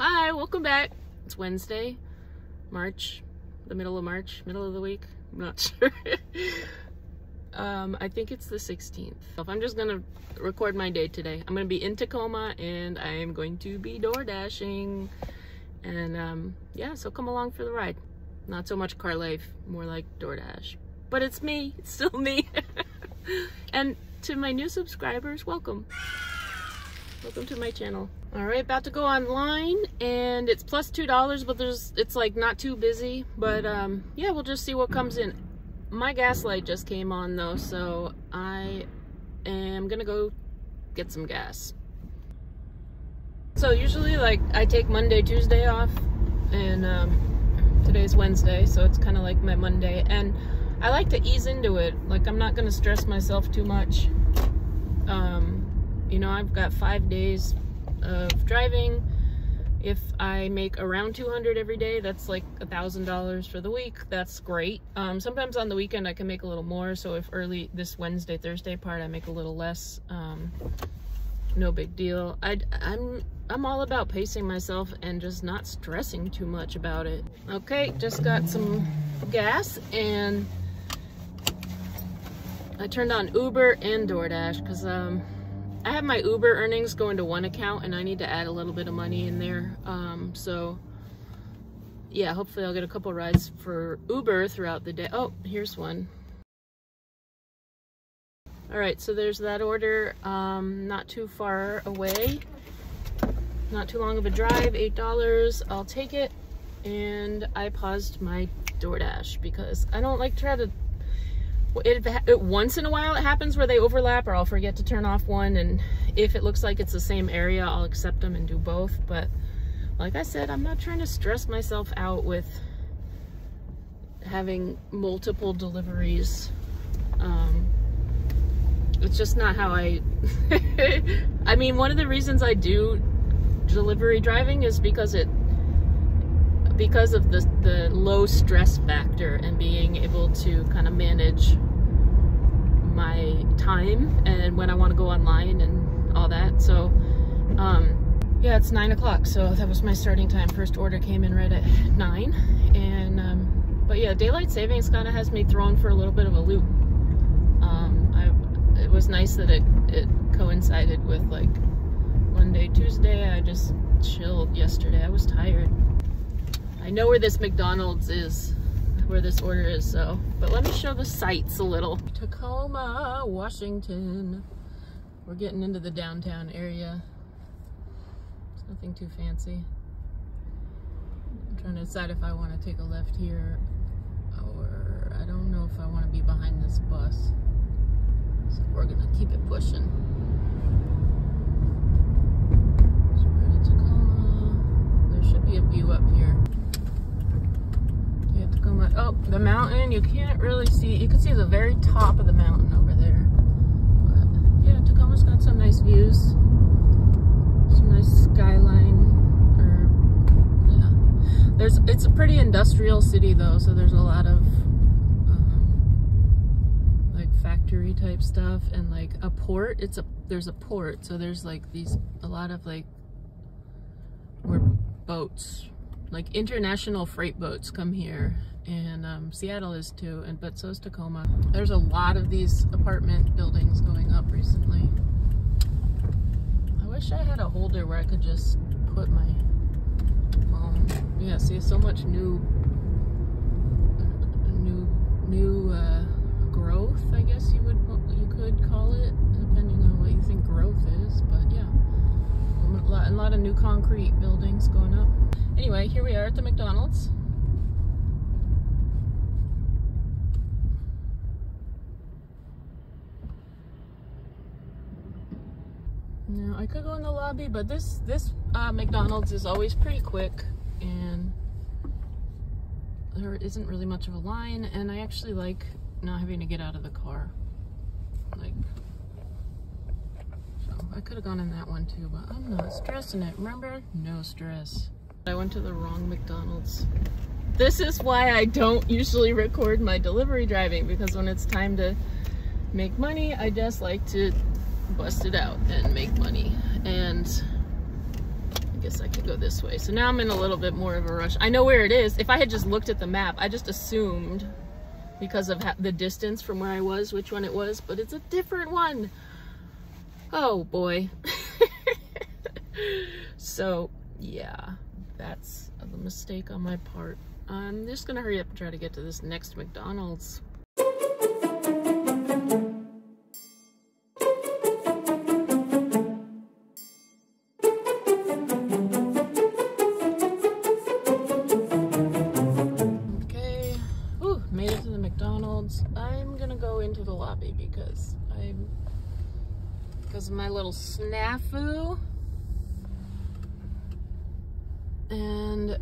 Hi, welcome back. It's Wednesday, March, the middle of March, middle of the week. I'm not sure. um, I think it's the 16th. I'm just gonna record my day today. I'm gonna be in Tacoma and I'm going to be door dashing. And um, yeah, so come along for the ride. Not so much car life, more like DoorDash. But it's me, it's still me. and to my new subscribers, welcome. Welcome to my channel. All right, about to go online and it's plus $2, but there's it's like not too busy. But um, yeah, we'll just see what comes in. My gas light just came on though, so I am gonna go get some gas. So usually like I take Monday, Tuesday off and um, today's Wednesday, so it's kind of like my Monday. And I like to ease into it. Like I'm not gonna stress myself too much. Um, you know, I've got five days of driving. If I make around 200 every day, that's like a thousand dollars for the week. That's great. Um, sometimes on the weekend I can make a little more. So if early this Wednesday, Thursday part, I make a little less, um, no big deal. I, I'm, I'm all about pacing myself and just not stressing too much about it. Okay, just got some gas and I turned on Uber and DoorDash because um, I have my Uber earnings going to one account and I need to add a little bit of money in there. Um, so yeah, hopefully I'll get a couple rides for Uber throughout the day. Oh, here's one. All right, so there's that order, um, not too far away, not too long of a drive, $8. I'll take it. And I paused my DoorDash because I don't like to try to it, it, once in a while it happens where they overlap or I'll forget to turn off one and if it looks like it's the same area I'll accept them and do both. But like I said I'm not trying to stress myself out with having multiple deliveries. Um, it's just not how I I mean one of the reasons I do delivery driving is because it because of the, the low stress factor and being able to kind of manage my time and when I want to go online and all that. So, um, yeah, it's nine o'clock. So that was my starting time. First order came in right at nine. And, um, but yeah, daylight savings kind of has me thrown for a little bit of a loop. Um, I, it was nice that it, it coincided with like Monday, Tuesday. I just chilled yesterday. I was tired. I know where this McDonald's is, where this order is, so. But let me show the sights a little. Tacoma, Washington. We're getting into the downtown area. It's nothing too fancy. I'm trying to decide if I want to take a left here or I don't know if I want to be behind this bus. So we're going to keep it pushing. So we're to Tacoma. There should be a view up here. Tacoma. Oh, the mountain. You can't really see. You can see the very top of the mountain over there. But yeah, Tacoma's got some nice views. Some nice skyline. Or yeah, there's. It's a pretty industrial city though, so there's a lot of um, like factory type stuff and like a port. It's a there's a port, so there's like these a lot of like where boats like international freight boats come here and um, Seattle is too and but so is Tacoma. There's a lot of these apartment buildings going up recently. I wish I had a holder where I could just put my phone. Yeah see so much new new new uh, growth I guess you would you could call it depending on what you think growth is but yeah a lot, of new concrete buildings going up Anyway, here we are at the McDonald's. Now, I could go in the lobby, but this, this uh, McDonald's is always pretty quick and there isn't really much of a line and I actually like not having to get out of the car. Like, I could have gone in that one too, but I'm not stressing it. Remember? No stress. I went to the wrong McDonald's. This is why I don't usually record my delivery driving because when it's time to make money, I just like to bust it out and make money. And I guess I could go this way. So now I'm in a little bit more of a rush. I know where it is. If I had just looked at the map, I just assumed because of the distance from where I was, which one it was, but it's a different one. Oh boy. so yeah, that's a mistake on my part. I'm just gonna hurry up and try to get to this next McDonald's. Okay, Ooh, made it to the McDonald's. I'm gonna go into the lobby because I'm because of my little snafu. And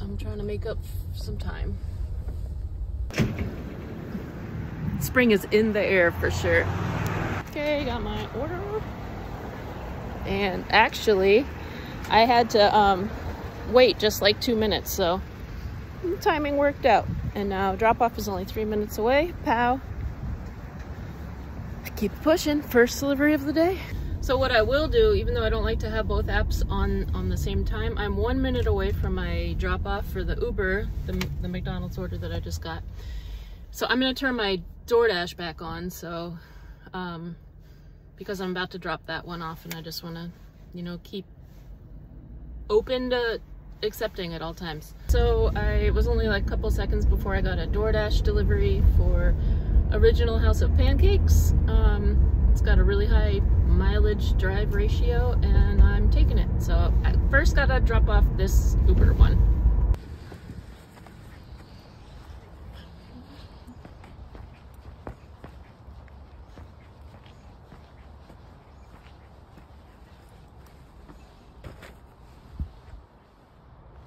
I'm trying to make up some time. Spring is in the air for sure. Okay, got my order. And actually, I had to um, wait just like two minutes, so the timing worked out. And now drop off is only three minutes away. Pow. Keep pushing. First delivery of the day. So what I will do, even though I don't like to have both apps on, on the same time, I'm one minute away from my drop off for the Uber, the, the McDonald's order that I just got. So I'm gonna turn my DoorDash back on, so, um, because I'm about to drop that one off and I just wanna, you know, keep open to accepting at all times. So I was only like a couple seconds before I got a DoorDash delivery for Original House of Pancakes. Um, it's got a really high mileage drive ratio and I'm taking it. So I first gotta drop off this Uber one.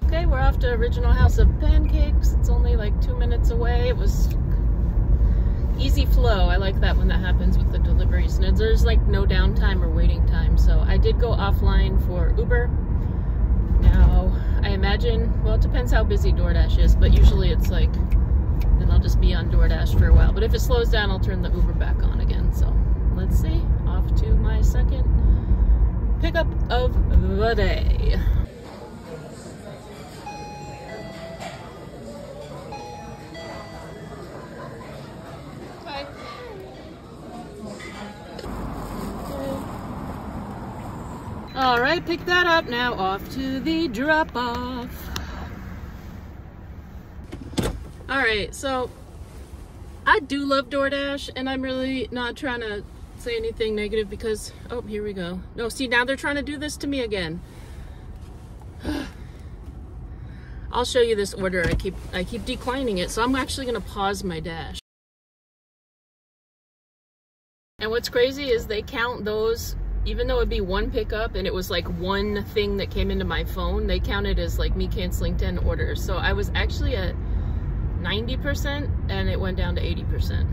Okay, we're off to Original House of Pancakes. It's only like two minutes away. It was easy flow. I like that when that happens with the deliveries. And there's like no downtime or waiting time. So I did go offline for Uber. Now, I imagine, well, it depends how busy DoorDash is, but usually it's like, then I'll just be on DoorDash for a while. But if it slows down, I'll turn the Uber back on again. So let's see. Off to my second pickup of the day. All right, pick that up. Now off to the drop off. All right, so I do love DoorDash and I'm really not trying to say anything negative because, oh, here we go. No, see, now they're trying to do this to me again. I'll show you this order. I keep, I keep declining it. So I'm actually gonna pause my dash. And what's crazy is they count those even though it'd be one pickup and it was like one thing that came into my phone, they counted as like me canceling 10 orders. So I was actually at 90% and it went down to 80%.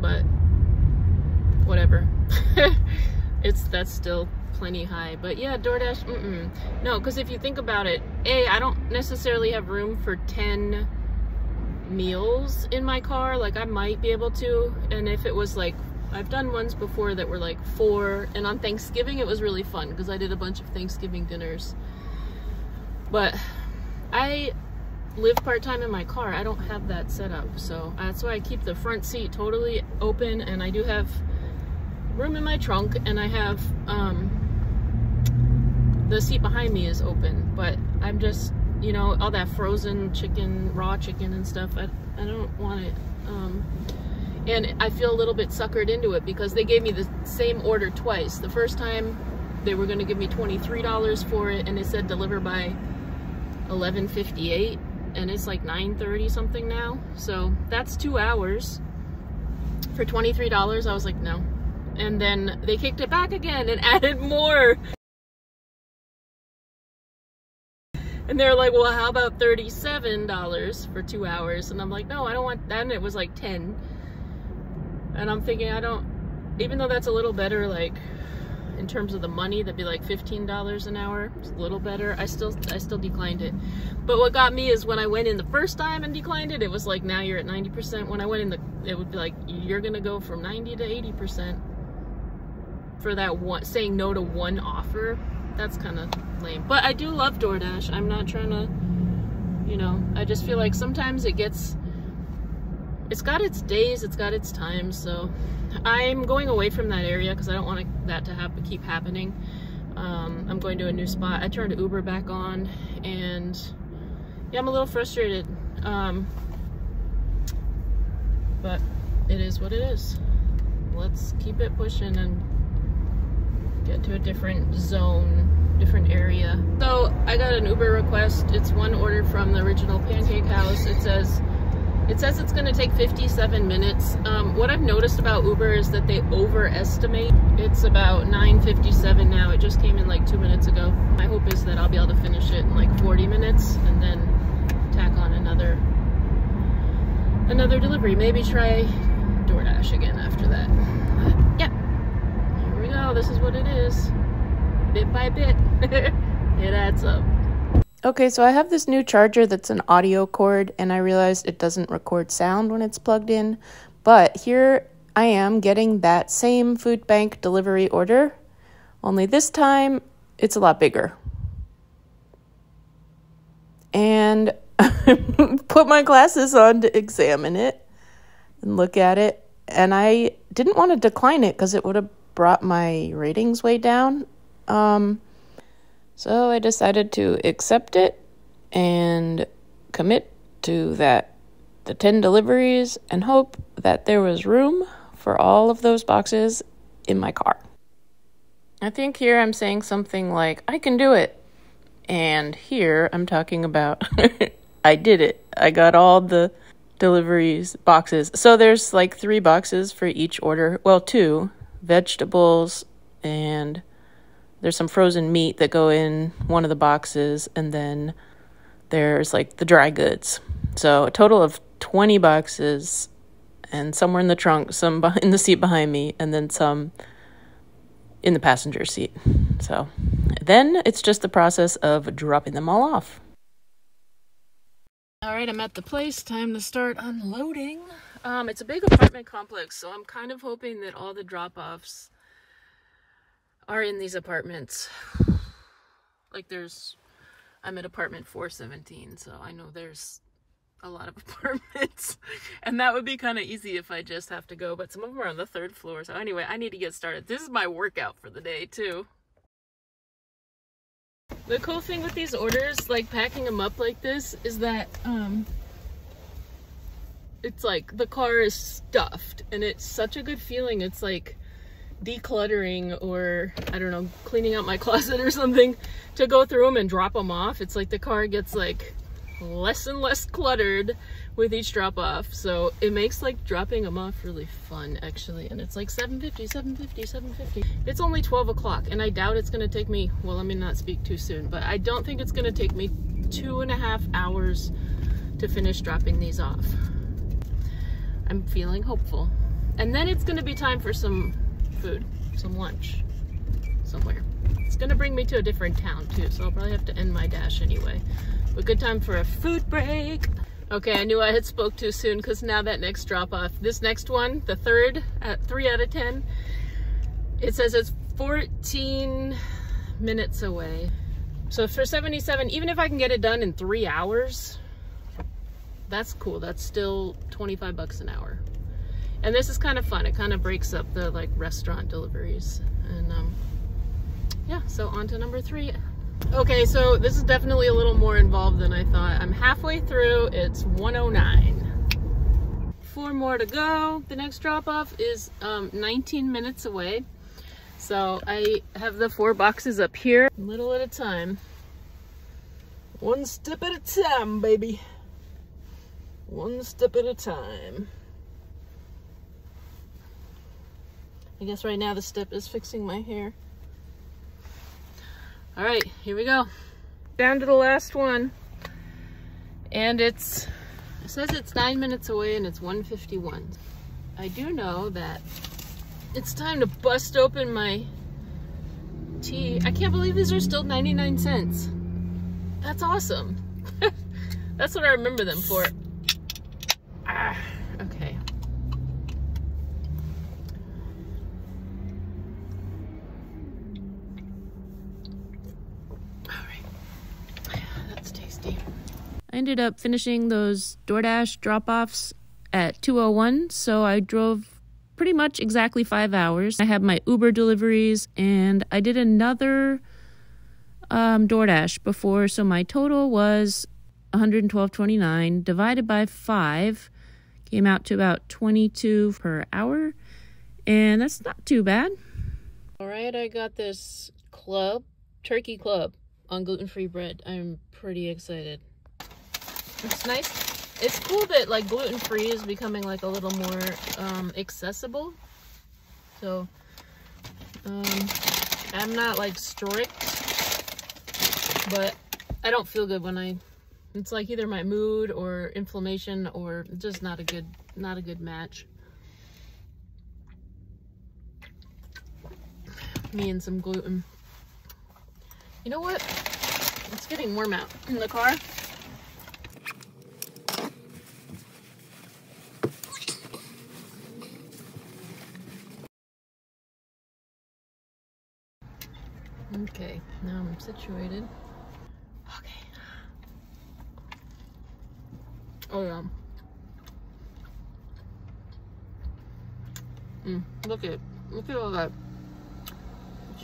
But whatever. it's that's still plenty high. But yeah, DoorDash, mm -mm. no, because if you think about it, A, I don't necessarily have room for 10 meals in my car like I might be able to and if it was like I've done ones before that were like four and on Thanksgiving it was really fun because I did a bunch of Thanksgiving dinners. But I live part-time in my car I don't have that set up so that's why I keep the front seat totally open and I do have room in my trunk and I have um, the seat behind me is open but I'm just you know, all that frozen chicken, raw chicken and stuff. I, I don't want it. Um, and I feel a little bit suckered into it because they gave me the same order twice. The first time they were going to give me $23 for it and they said deliver by 11.58 and it's like 9.30 something now. So that's two hours for $23. I was like, no. And then they kicked it back again and added more. And they're like, well, how about $37 for two hours? And I'm like, no, I don't want that. And it was like 10. And I'm thinking, I don't, even though that's a little better, like in terms of the money, that'd be like $15 an hour. It's a little better. I still, I still declined it. But what got me is when I went in the first time and declined it, it was like, now you're at 90%. When I went in the, it would be like, you're going to go from 90 to 80% for that one saying no to one offer. That's kind of lame. But I do love DoorDash. I'm not trying to, you know, I just feel like sometimes it gets, it's got its days, it's got its times. So I'm going away from that area because I don't want that to keep happening. Um, I'm going to a new spot. I turned Uber back on and yeah, I'm a little frustrated. Um, but it is what it is. Let's keep it pushing and get to a different zone, different area. So I got an Uber request. It's one order from the original Pancake House. It says it says it's going to take 57 minutes. Um, what I've noticed about Uber is that they overestimate. It's about 9.57 now. It just came in like two minutes ago. My hope is that I'll be able to finish it in like 40 minutes and then tack on another another delivery. Maybe try DoorDash again after that. But yeah, here we This is what it is. Bit by bit, it adds up. Okay, so I have this new charger that's an audio cord, and I realized it doesn't record sound when it's plugged in. But here I am getting that same food bank delivery order, only this time it's a lot bigger. And put my glasses on to examine it and look at it. And I didn't want to decline it because it would have brought my ratings way down. Um, so I decided to accept it and commit to that the 10 deliveries and hope that there was room for all of those boxes in my car. I think here I'm saying something like, I can do it. And here I'm talking about, I did it. I got all the deliveries boxes. So there's like three boxes for each order. Well, two vegetables and there's some frozen meat that go in one of the boxes, and then there's like the dry goods. So a total of 20 boxes, and somewhere in the trunk, some in the seat behind me, and then some in the passenger seat. So then it's just the process of dropping them all off. All right, I'm at the place. Time to start unloading. Um, it's a big apartment complex, so I'm kind of hoping that all the drop-offs are in these apartments. Like there's, I'm at apartment 417, so I know there's a lot of apartments. and that would be kind of easy if I just have to go, but some of them are on the third floor. So anyway, I need to get started. This is my workout for the day too. The cool thing with these orders, like packing them up like this, is that um, it's like the car is stuffed and it's such a good feeling. It's like decluttering or I don't know, cleaning out my closet or something to go through them and drop them off. It's like the car gets like less and less cluttered with each drop off. So it makes like dropping them off really fun actually. And it's like 750, 750, 750. It's only 12 o'clock and I doubt it's gonna take me, well, let me not speak too soon, but I don't think it's gonna take me two and a half hours to finish dropping these off. I'm feeling hopeful. And then it's gonna be time for some food, some lunch somewhere. It's gonna bring me to a different town too, so I'll probably have to end my dash anyway. But good time for a food break. Okay, I knew I had spoke too soon because now that next drop off, this next one, the third at three out of 10, it says it's 14 minutes away. So for 77, even if I can get it done in three hours, that's cool. That's still 25 bucks an hour. And this is kind of fun. It kind of breaks up the like restaurant deliveries. And um, yeah, so on to number three. Okay, so this is definitely a little more involved than I thought. I'm halfway through, it's 109. Four more to go. The next drop off is um, 19 minutes away. So I have the four boxes up here, little at a time. One step at a time, baby. One step at a time. I guess right now the step is fixing my hair. All right, here we go. Down to the last one. And it's, it says it's nine minutes away and it's 151. I do know that it's time to bust open my tea. I can't believe these are still 99 cents. That's awesome. That's what I remember them for. Okay. All right. That's tasty. I ended up finishing those DoorDash drop-offs at 2:01, so I drove pretty much exactly 5 hours. I had my Uber deliveries and I did another um, DoorDash before, so my total was 112.29 divided by 5 came out to about 22 per hour, and that's not too bad. All right, I got this club, turkey club on gluten-free bread. I'm pretty excited. It's nice. It's cool that like gluten-free is becoming like a little more um, accessible. So um, I'm not like strict, but I don't feel good when I it's like either my mood or inflammation or just not a good not a good match. Me and some gluten. You know what? It's getting warm out in the car. Okay, now I'm situated. Oh yeah. Mm, look at look at all that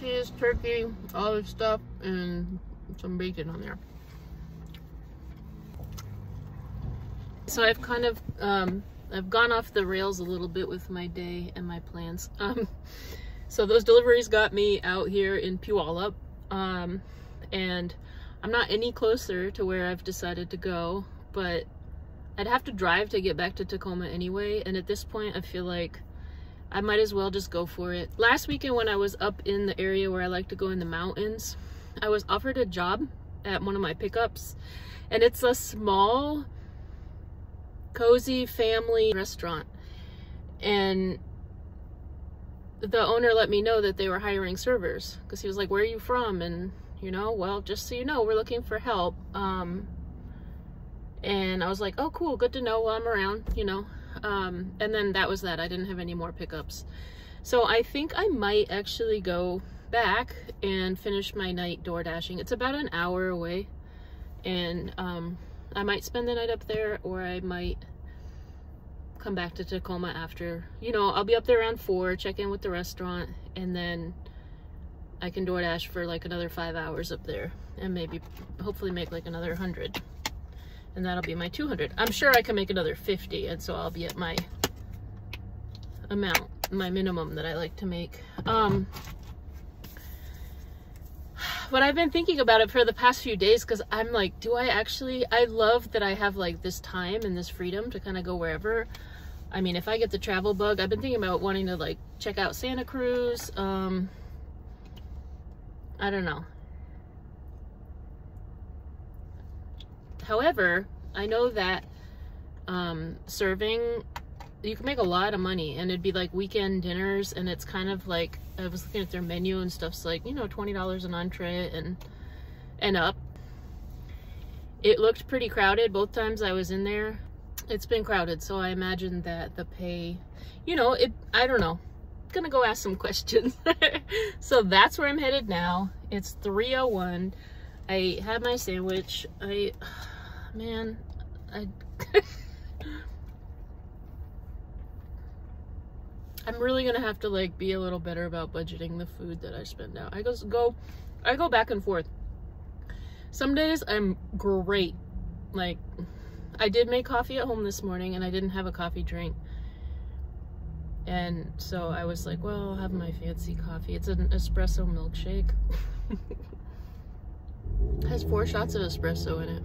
cheese, turkey, all this stuff, and some bacon on there. So I've kind of um, I've gone off the rails a little bit with my day and my plans. Um, so those deliveries got me out here in Puyallup, um, and I'm not any closer to where I've decided to go, but I'd have to drive to get back to Tacoma anyway, and at this point I feel like I might as well just go for it. Last weekend when I was up in the area where I like to go in the mountains, I was offered a job at one of my pickups, and it's a small, cozy family restaurant. And the owner let me know that they were hiring servers because he was like, where are you from? And, you know, well, just so you know, we're looking for help. Um, and I was like, oh, cool, good to know while I'm around, you know. Um, and then that was that. I didn't have any more pickups. So I think I might actually go back and finish my night door dashing. It's about an hour away. And um, I might spend the night up there or I might come back to Tacoma after. You know, I'll be up there around 4, check in with the restaurant, and then I can DoorDash for like another five hours up there and maybe hopefully make like another 100 and that'll be my 200. I'm sure I can make another 50 and so I'll be at my amount, my minimum that I like to make. Um, but I've been thinking about it for the past few days because I'm like, do I actually, I love that I have like this time and this freedom to kind of go wherever. I mean, if I get the travel bug, I've been thinking about wanting to like check out Santa Cruz. Um, I don't know. However, I know that um, serving, you can make a lot of money and it'd be like weekend dinners and it's kind of like, I was looking at their menu and stuff's like, you know, $20 an entree and, and up. It looked pretty crowded both times I was in there. It's been crowded, so I imagine that the pay, you know, it, I don't know. Gonna go ask some questions. so that's where I'm headed now. It's 301. I had my sandwich. I man, I... I'm really gonna have to like be a little better about budgeting the food that I spend out. I just go, I go back and forth. Some days I'm great. Like, I did make coffee at home this morning and I didn't have a coffee drink. And so I was like, well, I'll have my fancy coffee. It's an espresso milkshake. has four shots of espresso in it.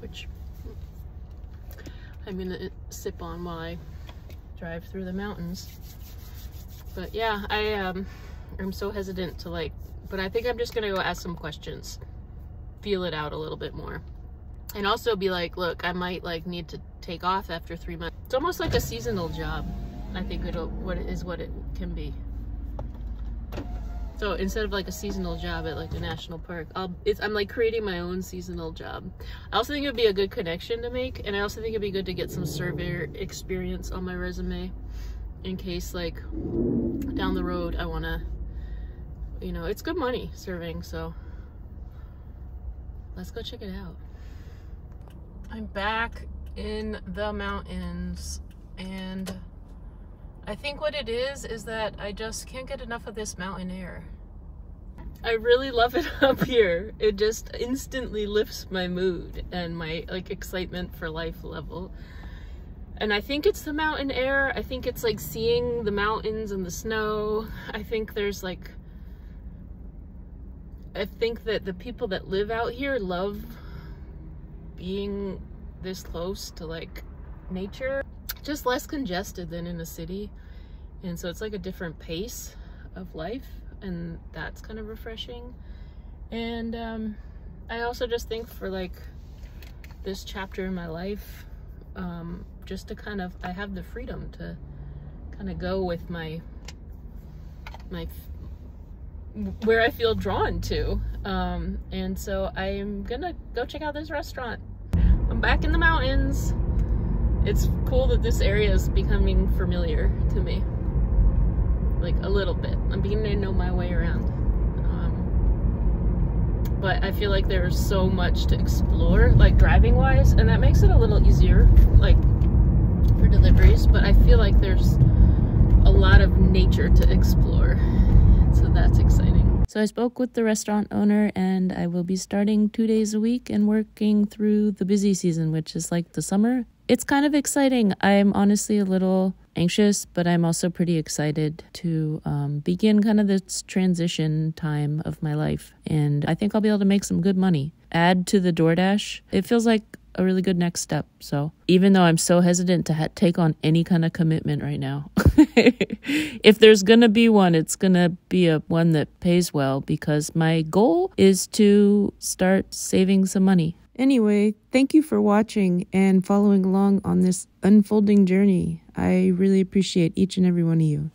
which I'm gonna sip on while I drive through the mountains. But yeah, I um, am so hesitant to like, but I think I'm just gonna go ask some questions, feel it out a little bit more. And also be like, look, I might like need to take off after three months. It's almost like a seasonal job. I think it'll, what it is what it can be. So instead of like a seasonal job at like a national park, I'll, I'm like creating my own seasonal job. I also think it would be a good connection to make, and I also think it'd be good to get some surveyor experience on my resume in case like down the road I want to, you know, it's good money serving, so let's go check it out. I'm back in the mountains and I think what it is is that I just can't get enough of this mountain air. I really love it up here. It just instantly lifts my mood and my like excitement for life level. And I think it's the mountain air. I think it's like seeing the mountains and the snow. I think there's like I think that the people that live out here love being this close to like nature. Just less congested than in a city. And so it's like a different pace of life and that's kind of refreshing. And um, I also just think for like this chapter in my life, um, just to kind of, I have the freedom to kind of go with my, my, where I feel drawn to. Um, and so I'm gonna go check out this restaurant. I'm back in the mountains. It's cool that this area is becoming familiar to me like a little bit. I'm beginning to know my way around. Um, but I feel like there's so much to explore, like driving wise, and that makes it a little easier, like for deliveries. But I feel like there's a lot of nature to explore, so that's exciting. So I spoke with the restaurant owner, and I will be starting two days a week and working through the busy season, which is like the summer. It's kind of exciting. I'm honestly a little anxious, but I'm also pretty excited to um, begin kind of this transition time of my life. And I think I'll be able to make some good money. Add to the DoorDash, it feels like a really good next step. So even though I'm so hesitant to take on any kind of commitment right now, if there's gonna be one, it's gonna be a one that pays well because my goal is to start saving some money. Anyway, thank you for watching and following along on this unfolding journey. I really appreciate each and every one of you.